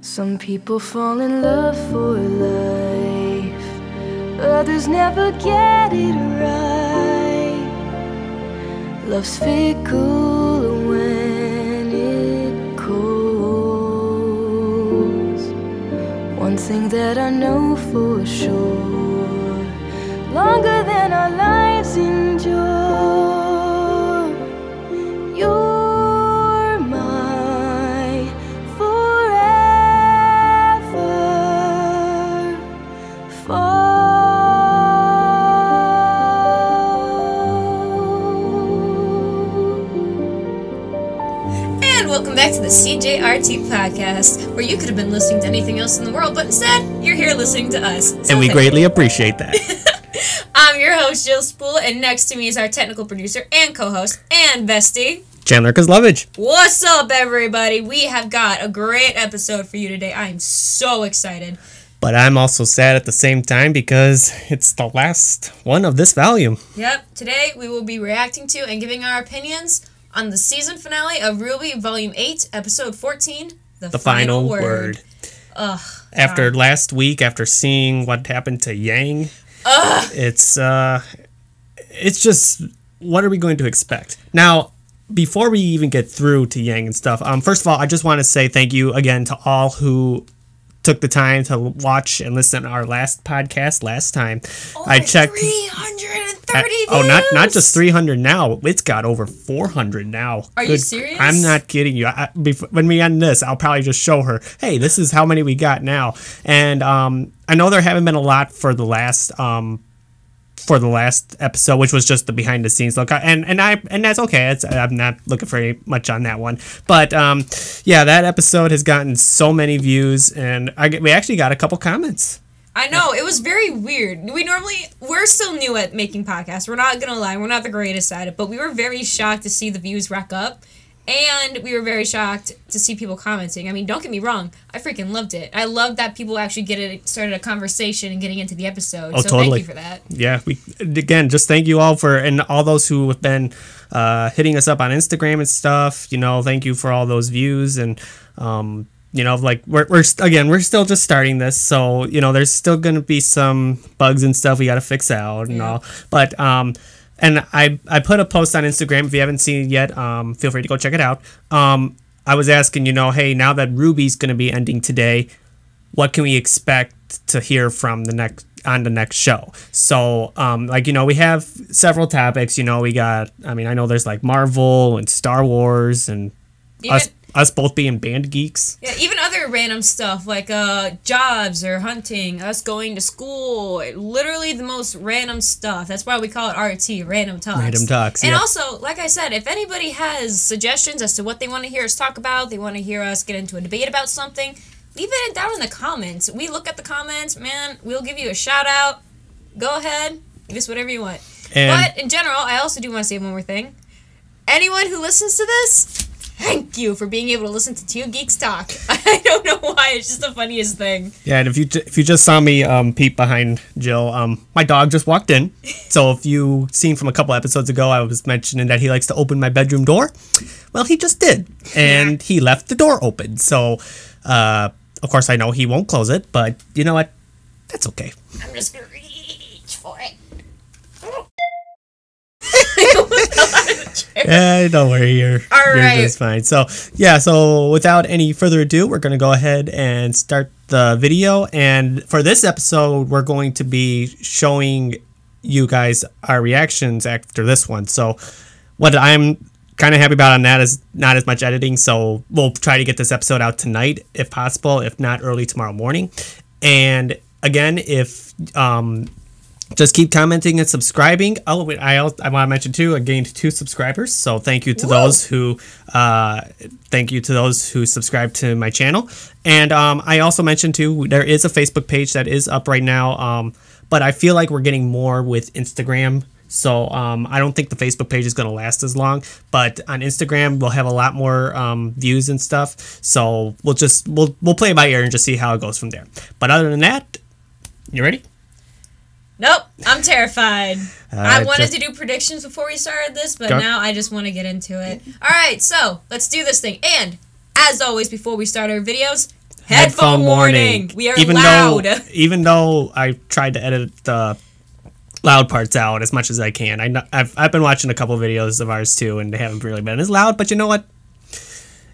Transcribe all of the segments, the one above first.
Some people fall in love for life, others never get it right. Love's fickle when it calls. One thing that I know for sure longer than our lives. The CJRT podcast, where you could have been listening to anything else in the world, but instead, you're here listening to us. So and we greatly you. appreciate that. I'm your host, Jill Spool, and next to me is our technical producer and co host and bestie. Chandler Kozlovich. What's up, everybody? We have got a great episode for you today. I'm so excited. But I'm also sad at the same time because it's the last one of this volume. Yep, today we will be reacting to and giving our opinions on the season finale of RWBY Volume 8, Episode 14 The, The final, word. Ugh. After last week, after seeing what happened to Yang, it's uh it's just what are we going to expect? Now, before we even get through to Yang and stuff, um first of all, I just want to say thank you again to all who took the time to watch and listen to our last podcast last time. I checked 330 oh, not not just 300 now. It's got over 400 now. Are you serious? I'm not kidding you. I, before, when we end this, I'll probably just show her, hey, this is how many we got now. And um, I know there haven't been a lot for the last um, for the last episode, which was just the behind the scenes look. And and I and that's okay. It's, I'm not looking for much on that one. But um, yeah, that episode has gotten so many views, and I we actually got a couple comments. I know it was very weird. We normally we're still new at making podcasts. We're not gonna lie, we're not the greatest at it, but we were very shocked to see the views rack up, and we were very shocked to see people commenting. I mean, don't get me wrong, I freaking loved it. I loved that people actually get it started a conversation and getting into the episode. Oh, so totally. thank you for that. yeah we again just thank you all for and all those who have been uh, hitting us up on instagram and stuff you know thank you for all those views and um, you know like we're, we're st- again we're still just starting this so you know there's still gonna be some bugs and stuff we gotta fix out and Yeah. all but um and I, I put a post on Instagram. If you haven't seen it yet, um, feel free to go check it out. Um, I was asking, you know, hey, now that RWBY's going to be ending today, what can we expect to hear from the next on the next show so um like you know we have several topics you know we got i mean i know there's like marvel and star wars and Even, us us both being band geeks yeah, even other random stuff like uh jobs or hunting, us going to school, literally the most random stuff. That's why we call it RT, random talks. Random talks, And yeah. also, like I said, if anybody has suggestions as to what they want to hear us talk about, they want to hear us get into a debate about something, leave it down in the comments. We look at the comments, man. We'll give you a shout out. Go ahead, give us whatever you want. And- but in general, I also do want to say one more thing. Anyone who listens to this, thank you for being able to listen to two geeks talk. I don't know why. It's just the funniest thing. yeah and if you ju- if you just saw me um peep behind jill um my dog just walked in so if you seen from a couple episodes ago i was mentioning that he likes to open my bedroom door well he just did and he left the door open so uh of course i know he won't close it but you know what that's okay I'm just gonna reach for it. Yeah, don't worry, you're, All you're right. just fine. So, yeah, so without any further ado, we're going to go ahead and start the video. And for this episode, we're going to be showing you guys our reactions after this one. So, what I'm kind of happy about on that is not as much editing. So, we'll try to get this episode out tonight if possible, if not early tomorrow morning. And again, if um, just keep commenting and subscribing. Oh, I I want to mention too. I gained two subscribers, so thank you to those who uh, thank you to those who subscribe to my channel. And um, I also mentioned too there is a Facebook page that is up right now. Um, but I feel like we're getting more with Instagram. So um, I don't think the Facebook page is going to last as long, but on Instagram we'll have a lot more um, views and stuff. So we'll just we'll we'll play by ear and just see how it goes from there. But other than that, you ready? Nope, I'm terrified. I Uh, wanted to do predictions before we started this, but Go. now I just want to get into it. All right, so let's do this thing. And as always, before we start our videos, headphone, warning. We are even loud. Though, even though I tried to edit the loud parts out as much as I can, I know, I've I've been watching a couple videos of ours too, and they haven't really been as loud. But you know what?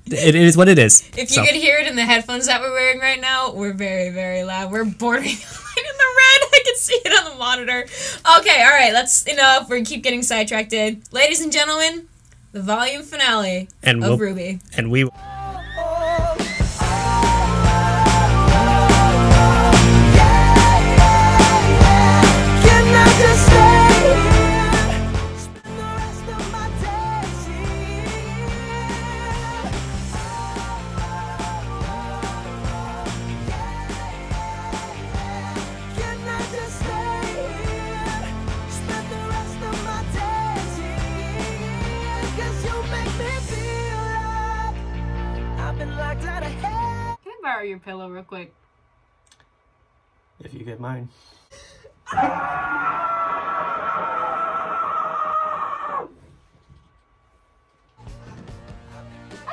It, it is what it is. If you So, could hear it in the headphones that we're wearing right now, we're very, very loud. We're bordering in the red. Can see it on the monitor. Okay, all right, that's enough. We keep getting sidetracked. Ladies and gentlemen, the volume finale And of we'll- RWBY. and we borrow your pillow real quick? if you get mine. I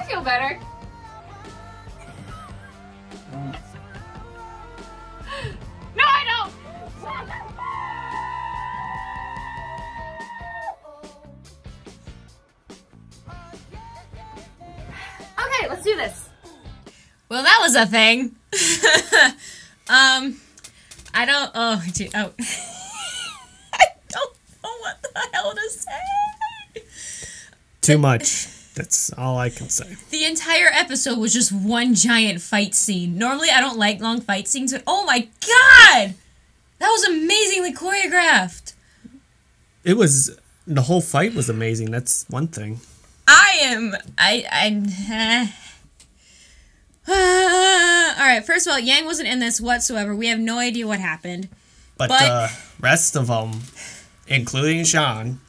feel better. Mm. Was a thing. um, I don't. Oh, dude, oh. I don't know what the hell to say. Too much. That's all I can say. The entire episode was just one giant fight scene. Normally, I don't like long fight scenes, but oh my god! That was amazingly choreographed. It was the whole fight was amazing. That's one thing. I am. I. I. all right. First of all, Yang wasn't in this whatsoever. We have no idea what happened. But, But- the rest of them, including Sean,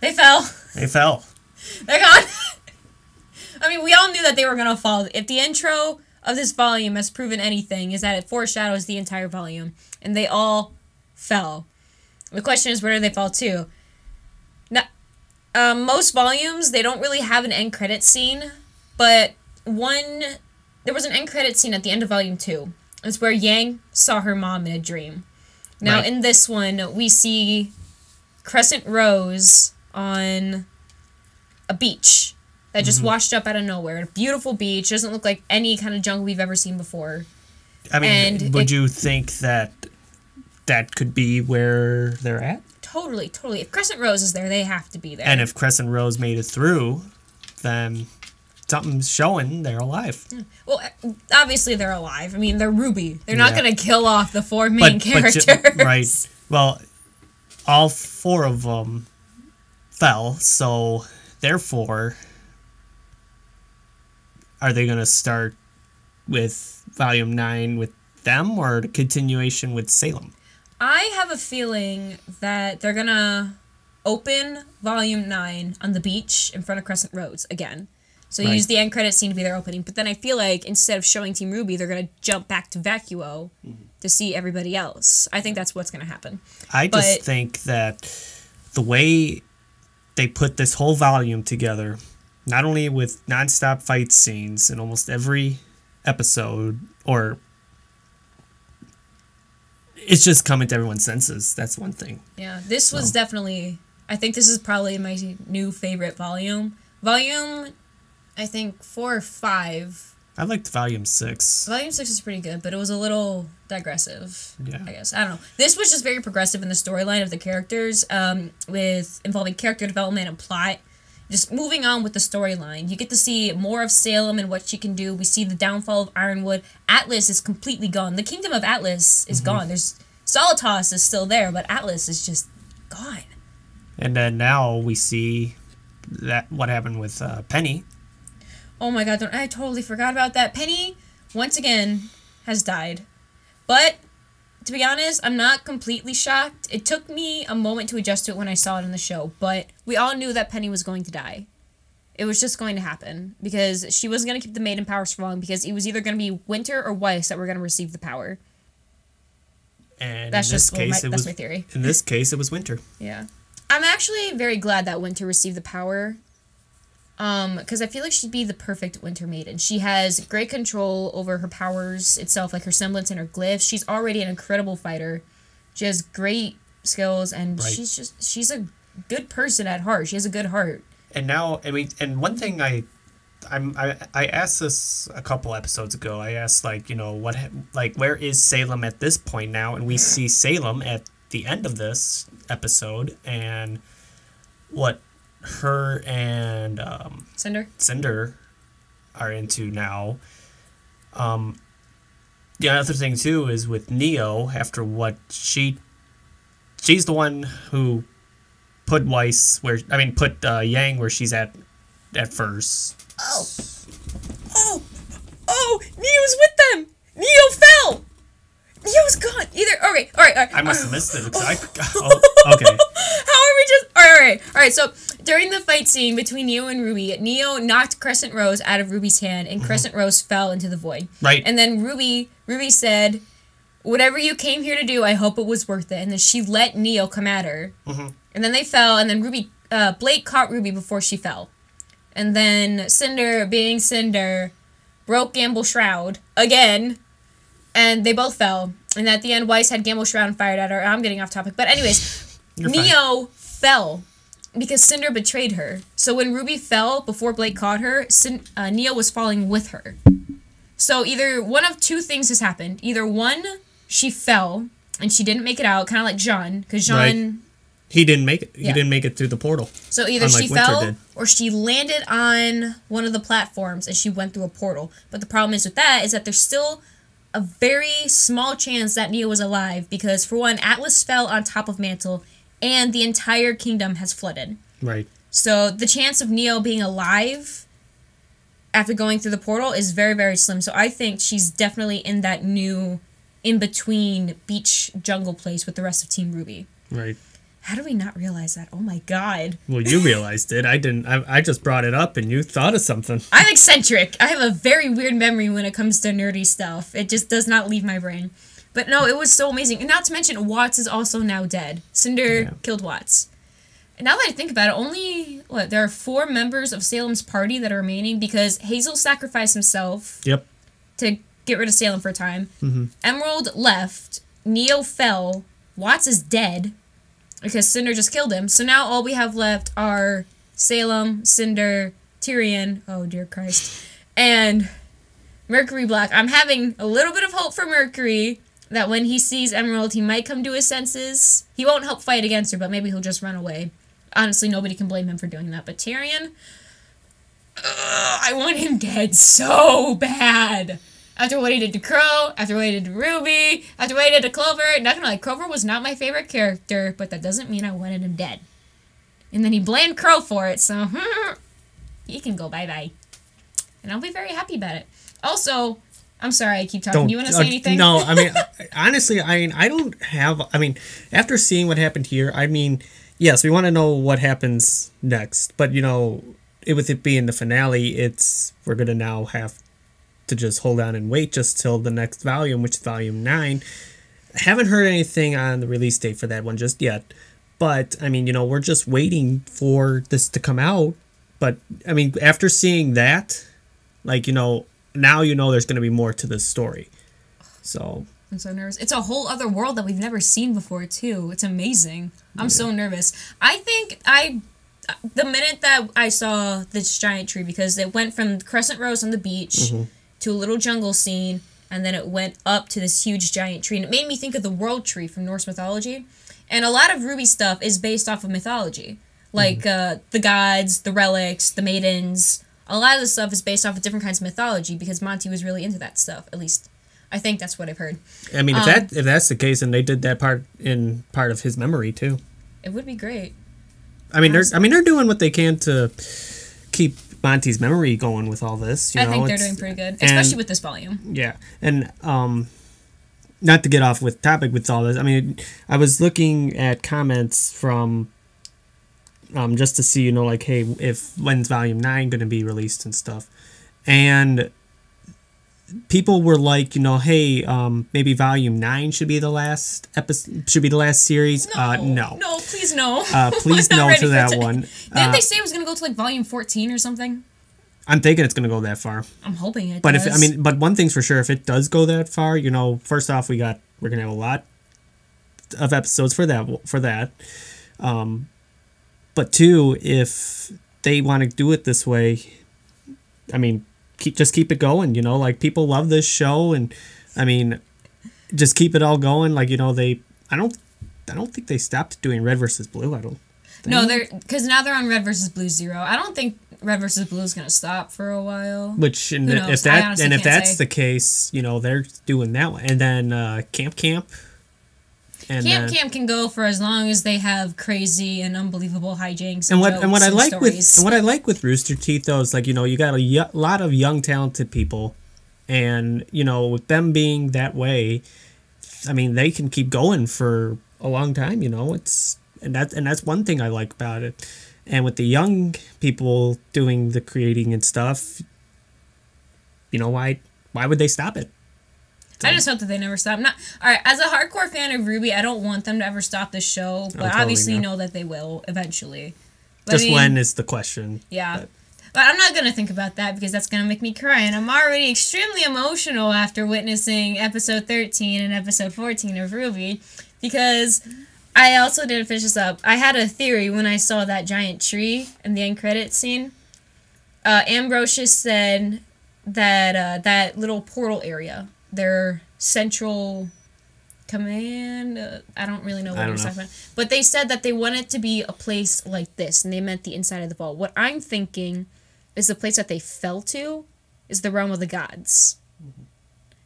They fell. they fell. They're gone. I mean, we all knew that they were gonna fall. If the intro of this volume has proven anything, is that it foreshadows the entire volume, and they all fell. The question is, where do they fall to? Now, um, most volumes they don't really have an end credit scene, but one there was an end credit scene at the end of volume two. It's where Yang saw her mom in a dream. Now, Right. in this one, we see Crescent Rose on a beach that just mm-hmm. washed up out of nowhere. A beautiful beach. Doesn't look like any kind of jungle we've ever seen before. I mean, And would it- you think that that could be where they're at? Totally, totally. If Crescent Rose is there, they have to be there. And if Crescent Rose made it through, then something's showing they're alive. Hmm. well, eh, obviously they're alive. I mean, they're Ruby. They're not going to kill off the four main ju- characters. right. Well, all four of them fell, so therefore, are they going to start with Volume 9 with them or the continuation with Salem? I have a feeling that they're gonna open volume nine on the beach in front of Crescent Rose again. So Right. use the end credit scene to be their opening. But then I feel like instead of showing Team RWBY, they're gonna jump back to Vacuo to see everybody else. I think that's what's gonna happen. I just think that the way they put this whole volume together, not only with nonstop fight scenes in almost every episode, or it's just coming to everyone's senses. That's one thing. Yeah, this was definitely. I think this is probably my new favorite volume. Volume, I think four or five. I liked volume six. Volume six is pretty good, but it was a little digressive. Yeah. I guess I don't know. This was just very progressive in the storyline of the characters, um, with involving character development and plot. Just moving on with the storyline, you get to see more of Salem and what she can do. We see the downfall of Ironwood. Atlas is completely gone. The kingdom of Atlas is gone. There's Solitas is still there, but Atlas is just gone. And then now we see that what happened with uh, Penny. Oh my god, don't, I totally forgot about that. Penny, once again, has died. But, to be honest, I'm not completely shocked. It took me a moment to adjust to it when I saw it in the show, but we all knew that Penny was going to die. It was just going to happen because she wasn't going to keep the maiden powers for long because it was either going to be Winter or Weiss that were going to receive the power. And That's in this just my, case, it that's was my theory. in this case it was winter. Yeah. I'm actually very glad that Winter received the power. Um, because I feel like she'd be the perfect Winter Maiden. She has great control over her powers itself, like her semblance and her glyphs. She's already an incredible fighter. She has great skills, and Right. she's just she's a good person at heart. She has a good heart. And now, I mean, and one thing I, I'm I, I asked this a couple episodes ago. I asked like, you know, what like where is Salem at this point now? And we see Salem at the end of this episode, and what her and um, Cinder. Cinder are into now. Um, the other thing too is with Neo. After what she, she's the one who put Weiss where I mean put uh, Yang where she's at at first. Oh. Oh. Oh. Neo's with them. Neo fell. Neo's gone. Either. okay. All right. All right. I must have missed it because I. Oh, okay. How are we just? All right, all right, all right. So during the fight scene between Neo and Ruby, Neo knocked Crescent Rose out of Ruby's hand, and Crescent Rose fell into the void. Right. And then Ruby, Ruby said, "Whatever you came here to do, I hope it was worth it." And then she let Neo come at her, Mm-hmm. and then they fell. And then Ruby, uh, Blake caught Ruby before she fell, and then Cinder, being Cinder, broke Gambol Shroud again, and they both fell. And at the end, Weiss had Gambol Shroud and fired at her. I'm getting off topic, but anyways. Neo fell because Cinder betrayed her. So when Ruby fell before Blake caught her, Cin- uh, Neo was falling with her. So either one of two things has happened. Either one, she fell and she didn't make it out, kind of like John, because John. Right. He didn't make it. He Yeah. didn't make it through the portal. So either she Winter fell did. or she landed on one of the platforms and she went through a portal. But the problem is with that is that there's still a very small chance that Neo was alive because for one, Atlas fell on top of Mantle and the entire kingdom has flooded. Right. So the chance of Neo being alive after going through the portal is very, very slim. So I think she's definitely in that new in between beach jungle place with the rest of Team RWBY. Right. How do we not realize that? Oh my god. Well, you realized it. I didn't. I, I just brought it up, and you thought of something. I'm eccentric. I have a very weird memory when it comes to nerdy stuff. It just does not leave my brain. But no, it was so amazing. And not to mention, Watts is also now dead. Cinder Yeah. killed Watts. And now that I think about it, only, what, there are four members of Salem's party that are remaining because Hazel sacrificed himself Yep. to get rid of Salem for a time. Mm-hmm. Emerald left. Neo fell. Watts is dead because Cinder just killed him. So now all we have left are Salem, Cinder, Tyrian. Oh dear Christ, and Mercury Black. I'm having a little bit of hope for Mercury that when he sees Emerald, he might come to his senses. He won't help fight against her, but maybe he'll just run away. Honestly, nobody can blame him for doing that. But Tyrian, ugh, I want him dead so bad. After what he did to Crow, after what he did to Ruby, after what he did to Clover, not gonna lie, Clover was not my favorite character, but that doesn't mean I wanted him dead. And then he blamed Crow for it, so he can go bye bye. And I'll be very happy about it. Also, I'm sorry I keep talking. you want to say uh, anything? No, I mean, honestly, I mean, I don't have. I mean, after seeing what happened here, I mean, yes, we want to know what happens next, but you know, it, with it being the finale, it's we're gonna now have to just hold on and wait just till the next volume, which is volume nine. I haven't heard anything on the release date for that one just yet, but I mean, you know, we're just waiting for this to come out. But I mean, after seeing that, like you know, now you know there's going to be more to this story. So I'm so nervous. It's a whole other world that we've never seen before, too. It's amazing. I'm so nervous. I think I. The minute that I saw this giant tree, because it went from Crescent Rose on the beach to a little jungle scene, and then it went up to this huge giant tree, and it made me think of the world tree from Norse mythology. And a lot of RWBY stuff is based off of mythology, like uh, the gods, the relics, the maidens. A lot of the stuff is based off of different kinds of mythology because Monty was really into that stuff. At least, I think that's what I've heard. I mean, if Um, that if that's the case, and they did that part in part of his memory too. It would be great. I mean, they're I mean they're doing what they can to keep Monty's memory going with all this. You I know, think they're doing pretty good, and- especially with this volume. Yeah, and um, not to get off with topic with all this. I mean, I was looking at comments from um just to see you know like hey if when's volume nine going to be released and stuff, and people were like, you know, hey, um, maybe volume nine should be the last episode, should be the last series. uh, no. No, please no. Uh, please no to that one. Didn't Uh, they say it was gonna go to like volume fourteen or something? I'm thinking it's gonna go that far. I'm hoping it. But does. if I mean, but one thing's for sure, if it does go that far, you know, first off, we got we're gonna have a lot of episodes for that for that. Um, but two, if they want to do it this way, I mean, keep just keep it going. You know, like people love this show, and I mean, just keep it all going. Like you know, they I don't I don't think they stopped doing red versus blue. I don't. no, they're because now they're on Red versus Blue Zero. I don't think Red versus Blue is gonna stop for a while. Which and if that and if that's say. the case, you know they're doing that one, and then uh, Camp Camp. And Camp then, uh, Camp can go for as long as they have crazy and unbelievable hijinks. And, and what and what I like with stories. and what I like with Rooster Teeth though is like you know you got a y- lot of young talented people, and you know with them being that way, I mean they can keep going for a long time. You know it's and that and that's one thing I like about it, and with the young people doing the creating and stuff, you know why why would they stop it? I just hope that they never stop. Not all right. As a hardcore fan of RWBY, I don't want them to ever stop the show, but totally obviously not. know that they will eventually. But I Just mean, when is the question? Yeah. But- But I'm not gonna think about that because that's gonna make me cry, and I'm already extremely emotional after witnessing episode 13 and episode 14 of RWBY, because I also didn't finish this up. I had a theory when I saw that giant tree in the end credit scene. Uh, Ambrosius said that uh, that little portal area, their central command. Uh, I don't really know what I he don't was know. talking about. But they said that they want it to be a place like this, and they meant the inside of the vault. What I'm thinking is the place that they fell to is the realm of the gods.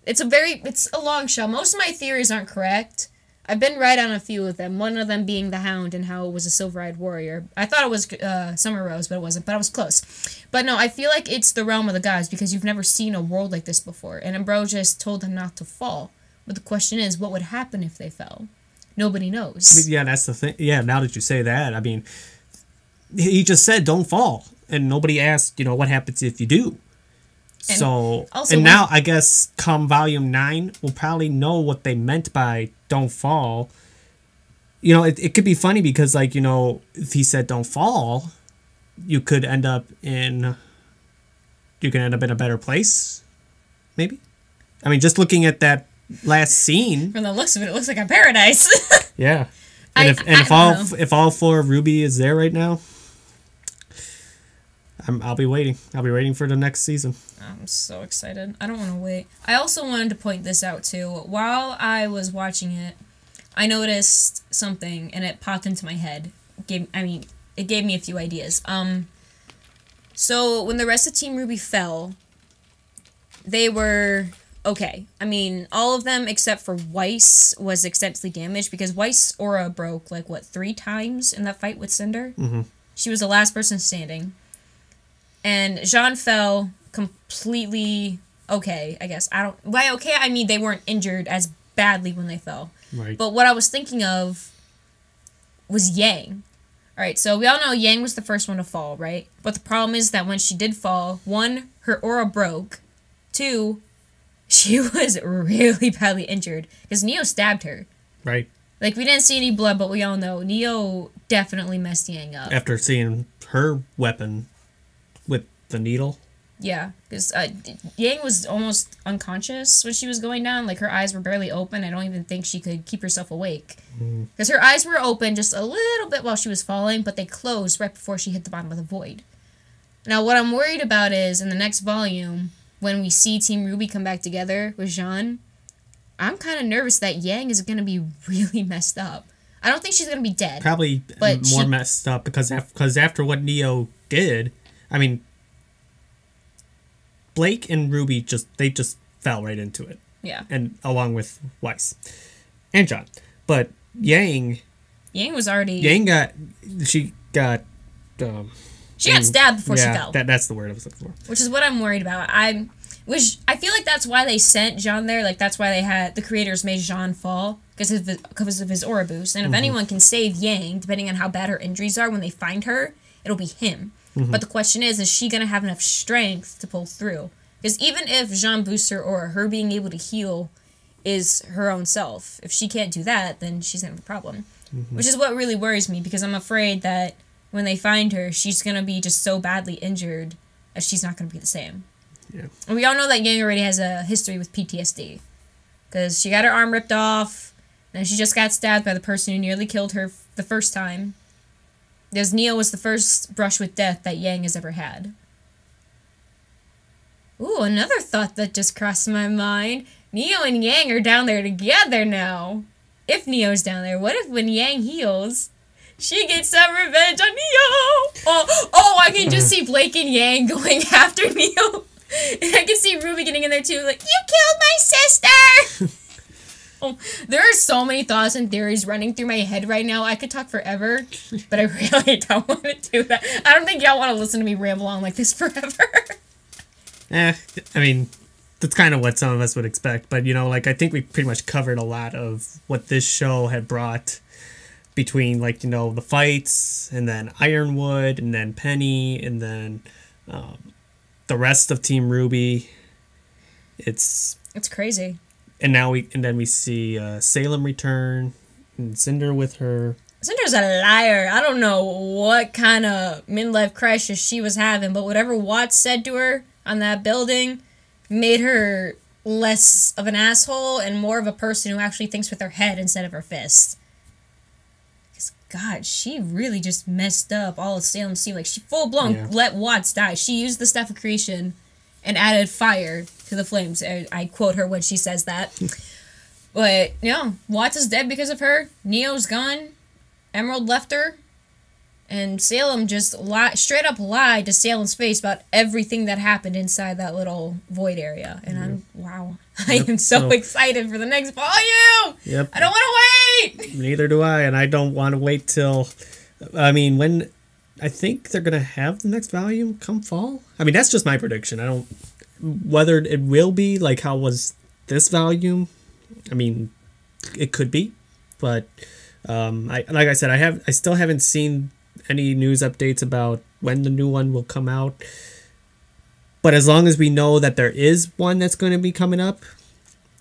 It's a very it's a long shot. Most of my theories aren't correct. I've been right on a few of them. One of them being the Hound and how it was a silver-eyed warrior. I thought it was uh, Summer Rose, but it wasn't. But I was close. But no, I feel like it's the realm of the gods because you've never seen a world like this before. And Ambrosius told them not to fall. But the question is, what would happen if they fell? Nobody knows. Yeah, that's the thing. Yeah, now that you say that, I mean, he just said don't fall, and nobody asked, you know, what happens if you do. And so, and now I guess come volume nine, we'll probably know what they meant by don't fall. You know, it, it could be funny because, like, you know, if he said don't fall, you could end up in, you can end up in a better place, maybe. I mean, just looking at that last scene, From the looks of it, it looks like a paradise. yeah. And I- if and I if all know. if all four of Ruby is there right now, I'm, I'll be waiting. I'll be waiting for the next season. I'm so excited. I don't want to wait. I also wanted to point this out too. While I was watching it, I noticed something and it popped into my head. Gave I mean, it gave me a few ideas. Um so when the rest of Team RWBY fell, they were okay. I mean, all of them except for Weiss was extensively damaged because Weiss aura broke like what, 3 times in that fight with Cinder? Mm-hmm. She was the last person standing and Jaune fell completely okay, I guess. I don't by okay I mean they weren't injured as badly when they fell. Right. But what I was thinking of was Yang. Alright, so we all know Yang was the first one to fall, right? But the problem is that when she did fall, one, her aura broke. Two, she was really badly injured. Because Neo stabbed her. right. Like we didn't see any blood, but we all know Neo definitely messed Yang up. After seeing her weapon the needle. Yeah, because uh, Yang was almost unconscious when she was going down. Like her eyes were barely open. I don't even think she could keep herself awake. Because her eyes were open just a little bit while she was falling, but they closed right before she hit the bottom of the void. Now, what I'm worried about is in the next volume, when we see Team RWBY come back together with Jaune, I'm kind of nervous that Yang is going to be really messed up. I don't think she's going to be dead. Probably But more she- messed up because af- cause after what Neo did, I mean, Blake and Ruby just they just fell right into it, Yeah. and along with Weiss and Jaune. But Yang, Yang was already. Yang got she got. Um, she got stabbed before yeah, she fell. That, that's the word I was looking for. which is what I'm worried about. I'm which I feel like that's why they sent Jaune there. Like that's why they had the creators made Jaune fall because of the, because of his aura boost. And if anyone can save Yang, depending on how bad her injuries are when they find her, it'll be him. Mm-hmm. But the question is, is she gonna have enough strength to pull through? Because even if Jaune Booster or her being able to heal is her own self, if she can't do that, then she's gonna have a problem. Mm-hmm. Which is what really worries me because I'm afraid that when they find her, she's gonna be just so badly injured that she's not gonna be the same. Yeah. And we all know that Yang already has a history with PTSD. Because she got her arm ripped off, and she just got stabbed by the person who nearly killed her the first time. Because Neo was the first brush with death that Yang has ever had. Ooh, another thought that just crossed my mind. Neo and Yang are down there together now. If Neo's down there, what if when Yang heals, she gets some revenge on Neo? Oh, oh, I can just see Blake and Yang going after Neo. And I can see Ruby getting in there too, like, you killed my sister! oh, there are so many thoughts and theories running through my head right now. I could talk forever, but I really don't want to do that. I don't think y'all want to listen to me ramble on like this forever. Eh, I mean, that's kind of what some of us would expect. But you know, like I think we pretty much covered a lot of what this show had brought between like you know the fights and then Ironwood and then Penny and then um, the rest of Team RWBY. It's it's crazy. And now we and then we see uh, Salem return and Cinder with her. Cinder's a liar. I don't know what kind of midlife crisis she was having, but whatever Watts said to her on that building made her less of an asshole and more of a person who actually thinks with her head instead of her fist. 'Cause, God, she really just messed up all of Salem Sea. Like she full blown Yeah. let Watts die. She used the stuff of creation and added fire to the flames. I, I quote her when she says that. but yeah, Watts is dead because of her. Neo's gone. Emerald left her, and Salem just li- straight up lied to Salem's face about everything that happened inside that little void area. And I'm wow, I am so So- excited for the next volume. Yep. I don't want to wait. Neither do I, and I don't want to wait till. I mean, when I think they're gonna have the next volume come fall. I mean, that's just my prediction. I don't whether it will be like how was this volume. I mean, it could be, but um, I like I said, I have I still haven't seen any news updates about when the new one will come out. But as long as we know that there is one that's going to be coming up,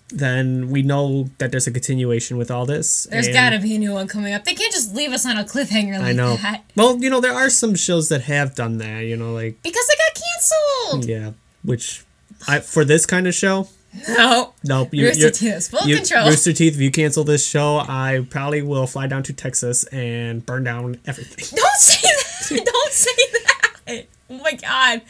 then we know that there's a continuation with all this. There's gotta be a new one coming up. They can't just leave us on a cliffhanger like I know. that Well, you know, there are some shows that have done that. You know, like because they got canceled. yeah, which I for this kind of show, No, nope. You, Rooster you're- Teeth full you- control. Rooster Teeth. If you cancel this show, I probably will fly down to Texas and burn down everything. Don't say that. Don't say that. Oh my god.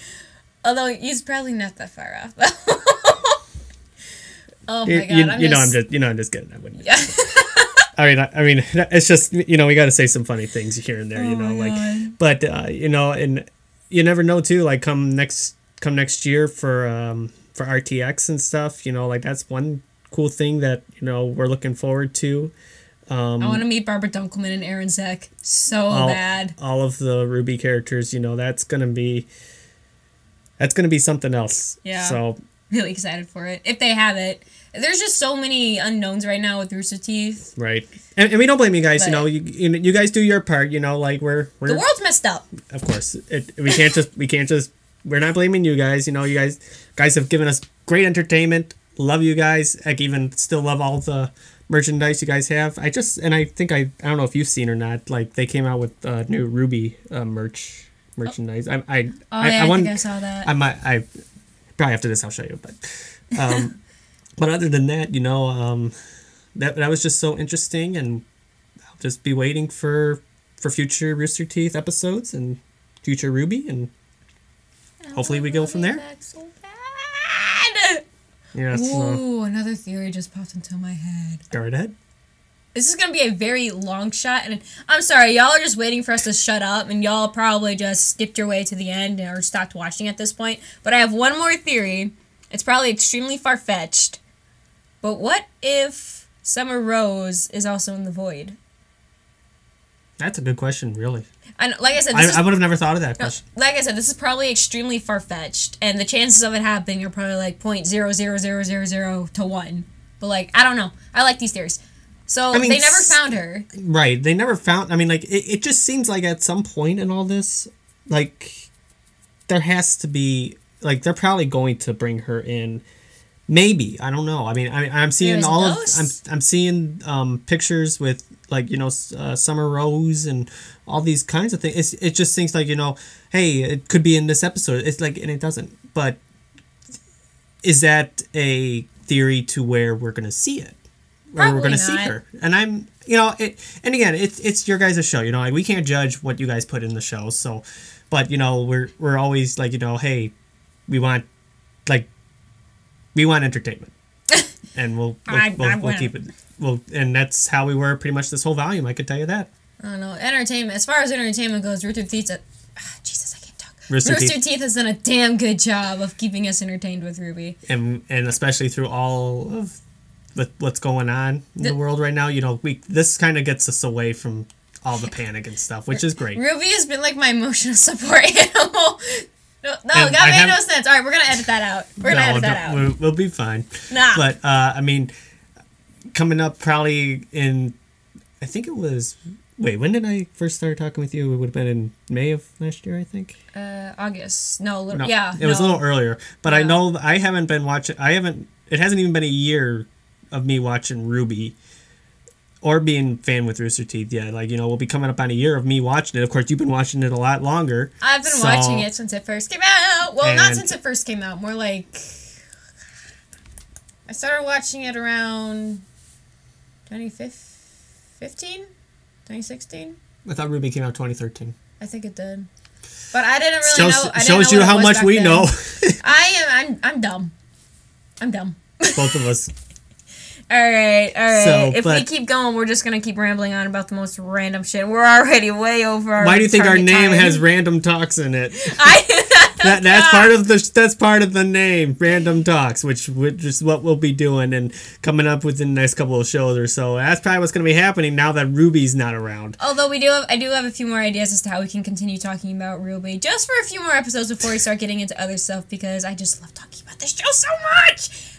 Although he's probably not that far off. though. oh my You, god. you, I'm you know, I'm just, just you know, I'm just kidding. I wouldn't. Yeah. I mean, I, I mean, it's just you know, we got to say some funny things here and there. you Oh know, like, God. but uh, you know, and you never know too. Like, come next, come next year for um for RTX and stuff. You know, like that's one cool thing that you know we're looking forward to. Um, I want to meet Barbara Dunkelman and Arryn Zech so all, bad. all of the RWBY characters. You know, that's gonna be that's gonna be something else. Yeah. So Really excited for it. If they have it. There's just so many unknowns right now with Rooster Teeth. right, and, and we don't blame you guys. you know, you, you you guys do your part. You know, like we're we're The world's messed up. of course it, we can't just we can't just we're not blaming you guys. You know you guys guys have given us great entertainment. Love you guys. I even still love all the merchandise you guys have. I just and i think i i don't know if you've seen or not like they came out with uh, new RWBY uh, merch merchandise. I i Oh, I, yeah, I, want- think I saw that. I might I probably after this I'll show you, but um but other than that, you know, um that that was just so interesting and I'll just be waiting for for future Rooster Teeth episodes and future RWBY and hopefully we go from there. That's so bad. Yeah, so Ooh, another theory just popped into my head. go right ahead. This is gonna be a very long shot, and I'm sorry, y'all are just waiting for us to shut up, and y'all probably just skipped your way to the end or stopped watching at this point. But I have one more theory. It's probably extremely far fetched. But what if Summer Rose is also in the void? That's a good question, really. And like I said, I, is I would have never thought of that No, like I said, this is probably extremely far fetched, and the chances of it happening are probably like point zero zero zero zero zero to one. But like, I don't know. I like these theories. So I mean, they never found her. Right. They never found I mean like it, it just seems like at some point in all this, like there has to be like they're probably going to bring her in. Maybe I don't know. I mean, I, I'm seeing all of? I'm I'm seeing um, pictures with like you know uh, Summer Rose and all these kinds of things. It's, it just seems like you know, hey, it could be in this episode. It's like and it doesn't. But is that a theory to where we're gonna see it? Where we're gonna see her? And I'm you know it. And again, it's it's your guys' show. You know, like, we can't judge what you guys put in the show. So, but you know, we're we're always like you know, hey, we want like we want entertainment, and we'll we'll, I- we'll, I we'll keep it. Well, and that's how we were pretty much this whole volume. I could tell you that. I don't know. Entertainment. As far as entertainment goes, Rooster Teeth. Ah, Jesus, I can't talk. Rooster Rooster, Teeth. Teeth. has done a damn good job of keeping us entertained with RWBY. and and especially through all of what, what's going on in the, The- world right now. You know, we this kind of gets us away from all the panic and stuff, which is great. RWBY has been like my emotional support animal. No, no And that I made no sense. All right, we're gonna edit that out. We're gonna edit that out. We'll, we'll be fine. Nah. But uh, I mean, coming up probably in, I think it was. Wait, when did I first start talking with you? It would have been in May of last year, I think. Uh, August. No, li- No, yeah. it was a little earlier. But I know I haven't been watching. I haven't. It hasn't even been a year of me watching RWBY. Or being fan with Rooster Teeth yet. Like, you know, we'll be coming up on a year of me watching it. Of course, you've been watching it a lot longer. I've been So- watching it since it first came out. Well, not since it first came out. More like I started watching it around 2015, 2016. I thought RWBY came out 2013. I think it did. But I didn't really shows know. I shows know you how much we then. know. I am. I'm. I'm dumb. I'm dumb. Both of us. All right, all right. So, if we keep going, we're just gonna keep rambling on about the most random shit. We're already way over. Our Why do you think our name time. has random talks in it? I, That, that's part of the that's part of the name, random talks, which which is what we'll be doing and coming up within the next couple of shows or so. That's probably what's going to be happening now that RWBY's not around. Although we do have, I do have a few more ideas as to how we can continue talking about RWBY, just for a few more episodes before we start getting into other stuff, because I just love talking about this show so much.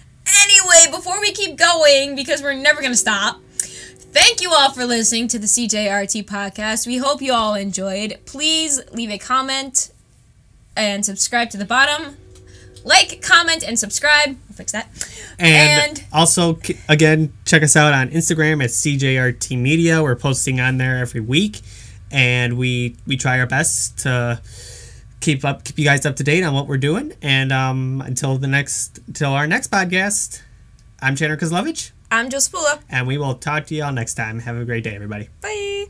Anyway, before we keep going, because we're never gonna stop. Thank you all for listening to the CJRT podcast. We hope you all enjoyed. Please leave a comment and subscribe to the bottom. Like, comment, and subscribe. I'll fix that. And, And- also, again, check us out on Instagram at CJRT Media. We're posting on there every week, and we we try our best to keep up keep you guys up to date on what we're doing. And um, until the next until our next podcast, I'm Chandler Kozlovich. I'm Joe Spula. And we will talk to you all next time. Have a great day, everybody. Bye.